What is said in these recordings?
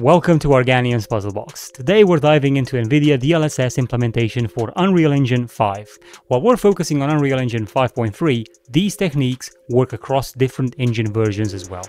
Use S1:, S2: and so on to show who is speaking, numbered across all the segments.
S1: Welcome to Arghanion's Puzzle Box. Today we're diving into NVIDIA DLSS implementation for Unreal Engine 5. While we're focusing on Unreal Engine 5.3, these techniques work across different engine versions as well.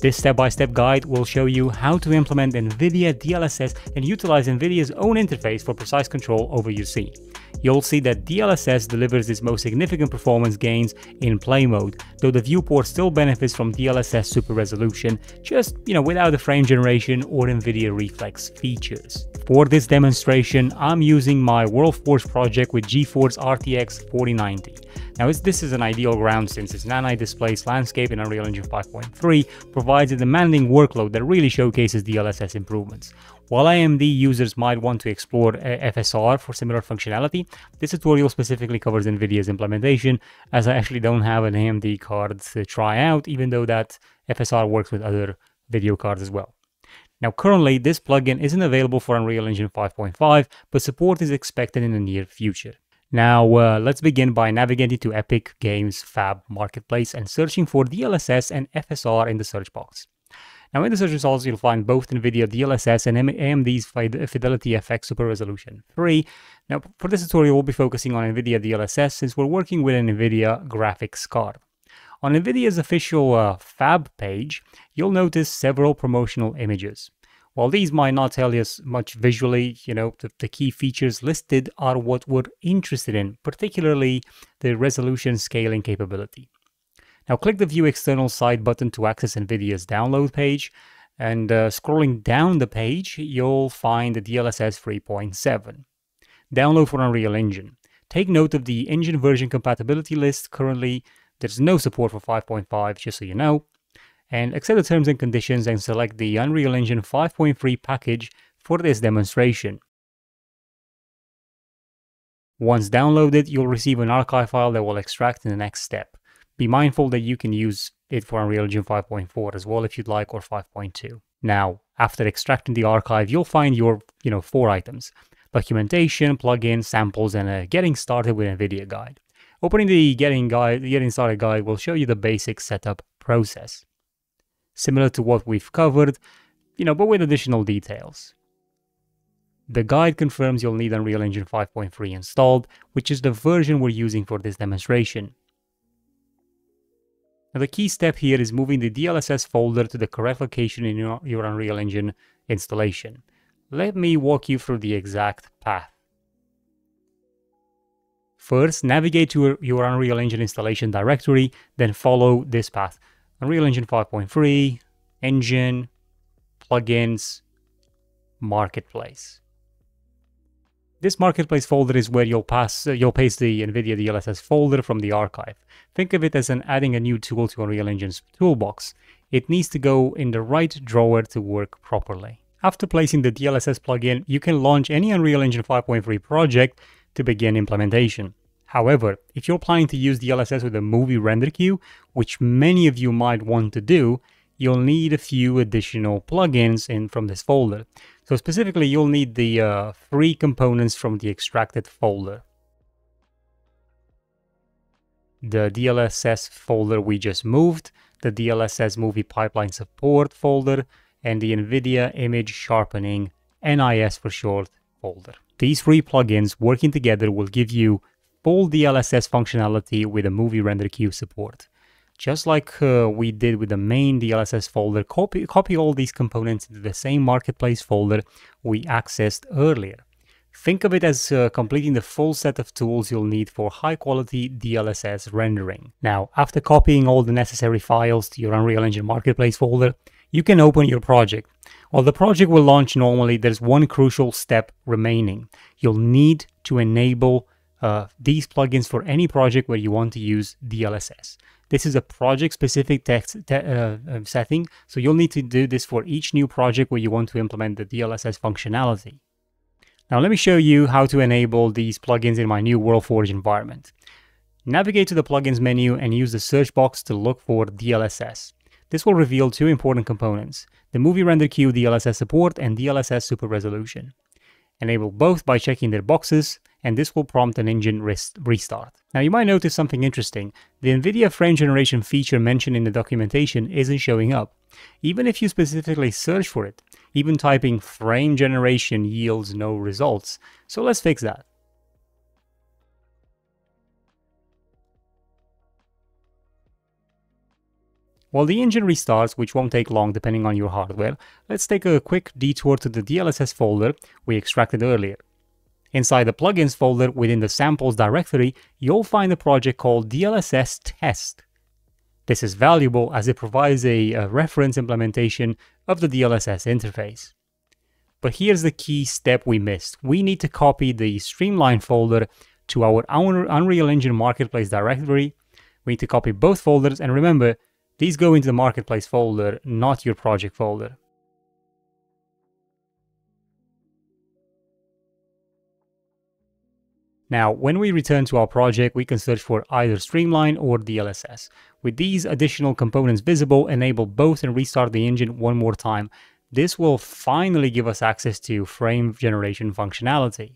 S1: This step-by-step -step guide will show you how to implement NVIDIA DLSS and utilize NVIDIA's own interface for precise control over your scene you'll see that DLSS delivers its most significant performance gains in play mode, though the viewport still benefits from DLSS super resolution, just, you know, without the frame generation or NVIDIA reflex features. For this demonstration, I'm using my WorldForge project with GeForce RTX 4090. Now this is an ideal ground since its Nanite displays landscape in Unreal Engine 5.3 provides a demanding workload that really showcases DLSS improvements. While AMD users might want to explore uh, FSR for similar functionality, this tutorial specifically covers NVIDIA's implementation, as I actually don't have an AMD card to try out, even though that FSR works with other video cards as well. Now currently, this plugin isn't available for Unreal Engine 5.5, but support is expected in the near future. Now, uh, let's begin by navigating to Epic Games Fab Marketplace and searching for DLSS and FSR in the search box. Now in the search results, you'll find both NVIDIA DLSS and AMD's Fidelity FX Super Resolution 3. Now for this tutorial, we'll be focusing on NVIDIA DLSS since we're working with an NVIDIA graphics card. On NVIDIA's official uh, Fab page, you'll notice several promotional images. While these might not tell you as much visually, you know, the, the, key features listed are what we're interested in, particularly the resolution scaling capability. Now click the View External Site button to access NVIDIA's download page, and uh, scrolling down the page, you'll find the DLSS 3.7. Download for Unreal Engine. Take note of the engine version compatibility list. Currently, there's no support for 5.5, just so you know. And accept the terms and conditions and select the Unreal Engine 5.3 package for this demonstration. Once downloaded, you'll receive an archive file that will extract in the next step. Be mindful that you can use it for Unreal Engine 5.4 as well if you'd like or 5.2. Now, after extracting the archive, you'll find your, you know, four items. Documentation, plugins, samples, and a getting started with NVIDIA guide. Opening the getting guide, the getting started guide will show you the basic setup process. Similar to what we've covered, you know, but with additional details. The guide confirms you'll need Unreal Engine 5.3 installed, which is the version we're using for this demonstration. Now the key step here is moving the DLSS folder to the correct location in your, your Unreal Engine installation. Let me walk you through the exact path. First, navigate to your Unreal Engine installation directory, then follow this path. Unreal Engine 5.3, Engine, Plugins, Marketplace. This marketplace folder is where you'll pass uh, you'll paste the NVIDIA DLSS folder from the archive. Think of it as an adding a new tool to Unreal Engine's toolbox. It needs to go in the right drawer to work properly. After placing the DLSS plugin, you can launch any Unreal Engine 5.3 project to begin implementation. However, if you're planning to use the DLSS with a movie render queue, which many of you might want to do, you'll need a few additional plugins in from this folder. So specifically, you'll need the uh, three components from the extracted folder. The DLSS folder we just moved, the DLSS movie pipeline support folder, and the NVIDIA image sharpening, NIS for short, folder. These three plugins working together will give you full DLSS functionality with a movie render queue support. Just like uh, we did with the main DLSS folder, copy, copy all these components into the same marketplace folder we accessed earlier. Think of it as uh, completing the full set of tools you'll need for high quality DLSS rendering. Now, after copying all the necessary files to your Unreal Engine Marketplace folder, you can open your project. While the project will launch normally, there's one crucial step remaining. You'll need to enable uh, these plugins for any project where you want to use DLSS. This is a project-specific text te uh, um, setting, so you'll need to do this for each new project where you want to implement the DLSS functionality. Now let me show you how to enable these plugins in my new WorldForge environment. Navigate to the plugins menu and use the search box to look for DLSS. This will reveal two important components, the movie render queue DLSS support and DLSS super resolution. Enable both by checking their boxes, and this will prompt an engine restart. Now you might notice something interesting. The NVIDIA frame generation feature mentioned in the documentation isn't showing up, even if you specifically search for it. Even typing frame generation yields no results. So let's fix that. While the engine restarts, which won't take long depending on your hardware, let's take a quick detour to the DLSS folder we extracted earlier. Inside the plugins folder within the samples directory, you'll find a project called DLSS Test. This is valuable as it provides a, a reference implementation of the DLSS interface. But here's the key step we missed. We need to copy the Streamline folder to our Unreal Engine Marketplace directory. We need to copy both folders and remember, these go into the Marketplace folder, not your project folder. Now, when we return to our project, we can search for either Streamline or DLSS. With these additional components visible, enable both and restart the engine one more time. This will finally give us access to frame generation functionality.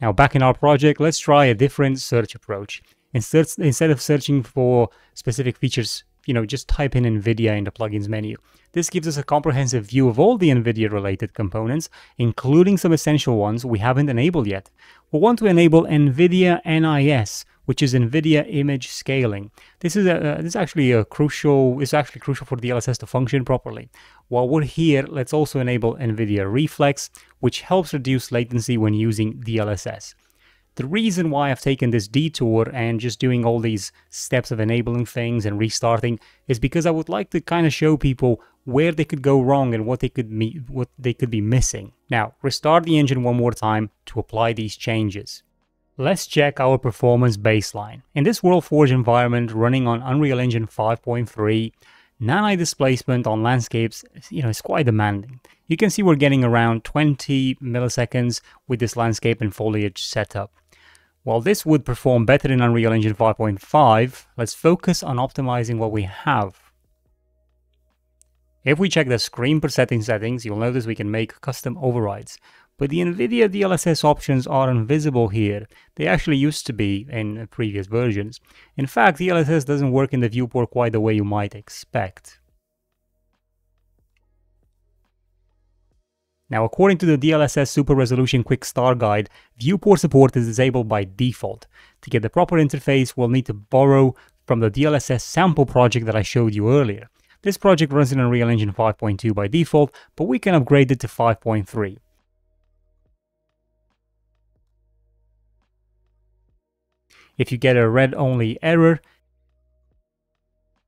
S1: Now back in our project, let's try a different search approach. Instead, instead of searching for specific features, you know, just type in NVIDIA in the plugins menu. This gives us a comprehensive view of all the NVIDIA related components, including some essential ones we haven't enabled yet. We want to enable NVIDIA NIS, which is NVIDIA image scaling. This is a, uh, this is actually a crucial, it's actually crucial for DLSS to function properly. While we're here, let's also enable NVIDIA Reflex, which helps reduce latency when using DLSS. The reason why I've taken this detour and just doing all these steps of enabling things and restarting is because I would like to kind of show people where they could go wrong and what they could what they could be missing. Now, restart the engine one more time to apply these changes. Let's check our performance baseline. In this WorldForge environment running on Unreal Engine 5.3, Nanite displacement on landscapes, you know, is quite demanding. You can see we're getting around 20 milliseconds with this landscape and foliage setup. While this would perform better in Unreal Engine 5.5, let's focus on optimizing what we have. If we check the screen presetting settings, you'll notice we can make custom overrides. But the NVIDIA DLSS options are invisible here. They actually used to be in previous versions. In fact, DLSS doesn't work in the viewport quite the way you might expect. Now, according to the DLSS Super Resolution Quick Start Guide, viewport support is disabled by default. To get the proper interface, we'll need to borrow from the DLSS sample project that I showed you earlier. This project runs in Unreal Engine 5.2 by default, but we can upgrade it to 5.3. If you get a read-only error,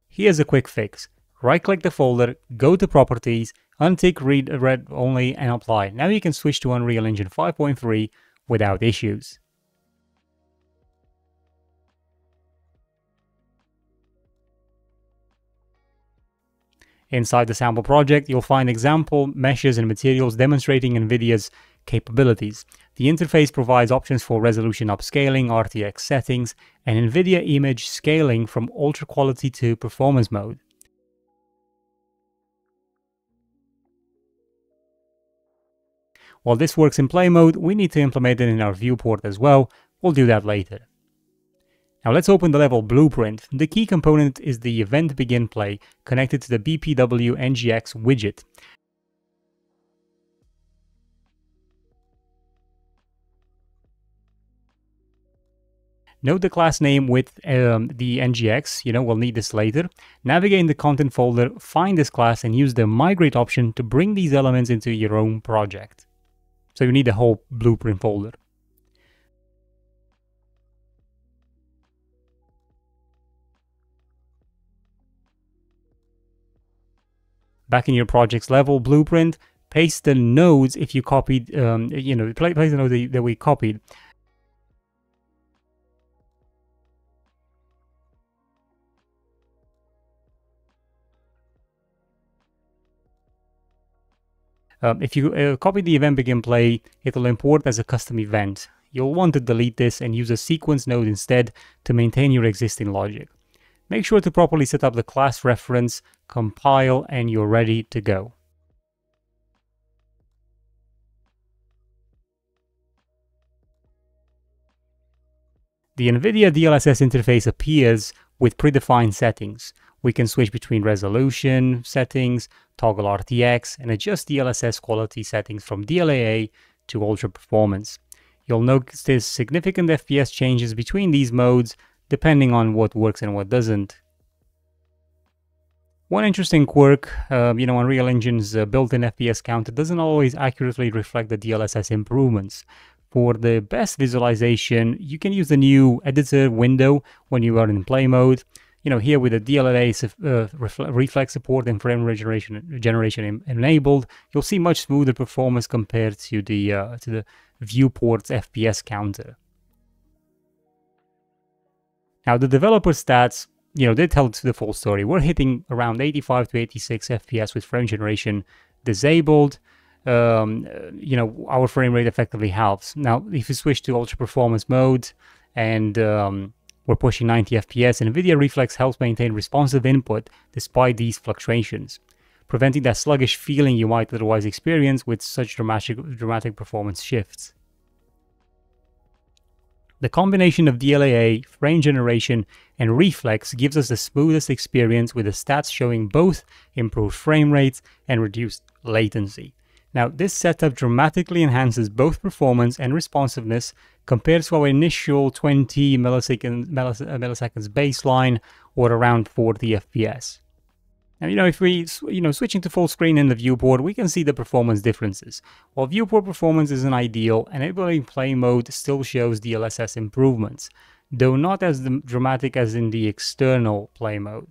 S1: here's a quick fix. Right-click the folder, go to Properties, untick read read only and apply. Now you can switch to Unreal Engine 5.3 without issues. Inside the sample project, you'll find example meshes and materials demonstrating NVIDIA's capabilities. The interface provides options for resolution upscaling, RTX settings, and NVIDIA image scaling from ultra quality to performance mode. While this works in play mode, we need to implement it in our viewport as well. We'll do that later. Now let's open the level blueprint. The key component is the event begin play connected to the BPW NGX widget. Note the class name with um, the NGX, you know, we'll need this later. Navigate in the content folder, find this class and use the migrate option to bring these elements into your own project. So you need the whole blueprint folder. Back in your project's level blueprint, paste the nodes if you copied, um, you know, place the node that we copied. Um, if you uh, copy the event begin play, it will import as a custom event. You'll want to delete this and use a sequence node instead to maintain your existing logic. Make sure to properly set up the class reference, compile, and you're ready to go. The NVIDIA DLSS interface appears with predefined settings. We can switch between resolution settings, toggle RTX, and adjust DLSS quality settings from DLAA to ultra performance. You'll notice significant FPS changes between these modes depending on what works and what doesn't. One interesting quirk, uh, you know, Unreal Engine's uh, built-in FPS counter doesn't always accurately reflect the DLSS improvements. For the best visualization, you can use the new editor window when you are in play mode. You know, here with the DLAA uh, reflex support and frame generation generation enabled, you'll see much smoother performance compared to the uh, to the viewport's FPS counter. Now, the developer stats, you know, they tell the full story. We're hitting around 85 to 86 FPS with frame generation disabled. Um, you know, our frame rate effectively halves. Now, if you switch to ultra performance mode and um, we're pushing 90 FPS, NVIDIA Reflex helps maintain responsive input despite these fluctuations, preventing that sluggish feeling you might otherwise experience with such dramatic, dramatic performance shifts. The combination of DLAA, frame generation, and reflex gives us the smoothest experience with the stats showing both improved frame rates and reduced latency. Now, this setup dramatically enhances both performance and responsiveness compared to our initial 20 millisecond, uh, milliseconds baseline or around 40 FPS. Now, you know, if we, you know, switching to full screen in the viewport, we can see the performance differences. While viewport performance isn't ideal, enabling play mode still shows DLSS improvements, though not as dramatic as in the external play mode.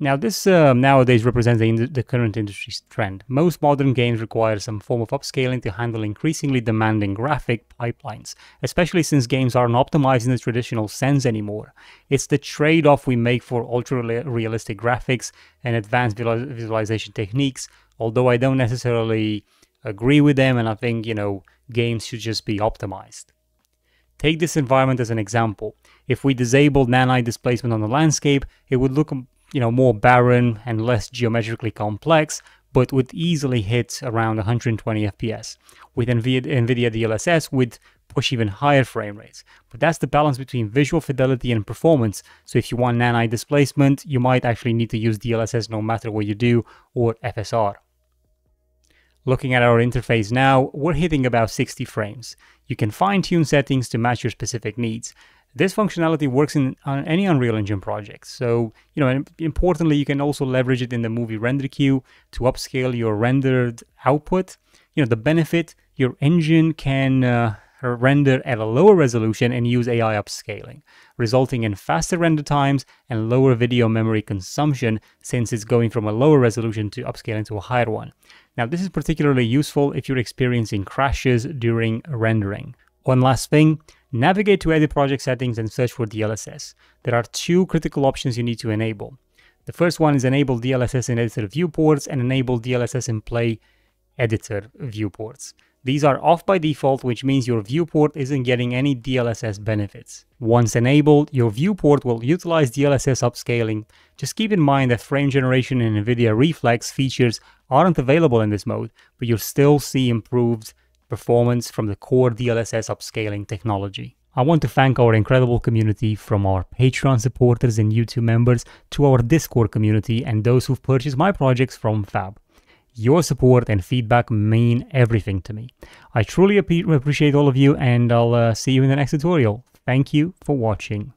S1: Now, this uh, nowadays represents the, the, current industry trend. Most modern games require some form of upscaling to handle increasingly demanding graphic pipelines, especially since games aren't optimized in the traditional sense anymore. It's the trade off we make for ultra realistic graphics and advanced visualization techniques, although I don't necessarily agree with them, and I think, you know, games should just be optimized. Take this environment as an example. If we disabled nanite displacement on the landscape, it would look you know, more barren and less geometrically complex, but would easily hit around 120 FPS. With NVIDIA, NVIDIA DLSS, would push even higher frame rates. But that's the balance between visual fidelity and performance. So if you want nanite displacement, you might actually need to use DLSS no matter what you do, or FSR. Looking at our interface now, we're hitting about 60 frames. You can fine tune settings to match your specific needs. This functionality works in on any Unreal Engine project. So, you know, importantly, you can also leverage it in the movie render queue to upscale your rendered output. You know, the benefit, your engine can uh, render at a lower resolution and use AI upscaling, resulting in faster render times and lower video memory consumption since it's going from a lower resolution to upscaling to a higher one. Now, this is particularly useful if you're experiencing crashes during rendering. One last thing, navigate to edit project settings and search for DLSS. There are two critical options you need to enable. The first one is enable DLSS in editor viewports and enable DLSS in play editor viewports. These are off by default, which means your viewport isn't getting any DLSS benefits. Once enabled, your viewport will utilize DLSS upscaling. Just keep in mind that frame generation and NVIDIA Reflex features aren't available in this mode, but you'll still see improved performance from the core DLSS upscaling technology. I want to thank our incredible community from our Patreon supporters and YouTube members to our Discord community and those who've purchased my projects from Fab. Your support and feedback mean everything to me. I truly appreciate all of you and I'll uh, see you in the next tutorial. Thank you for watching.